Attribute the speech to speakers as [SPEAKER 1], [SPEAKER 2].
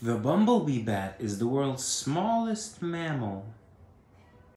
[SPEAKER 1] The bumblebee bat is the world's smallest mammal.